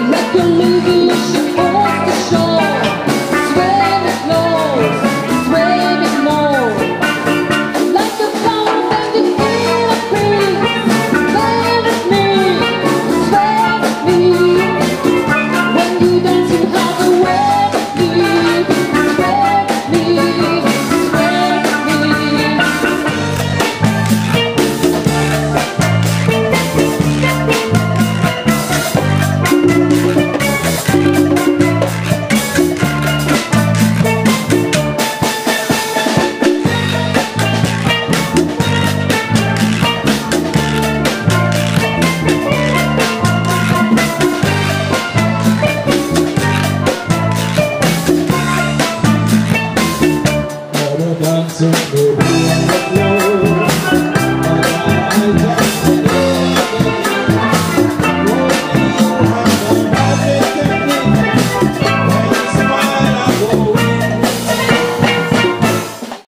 I like your little sing it.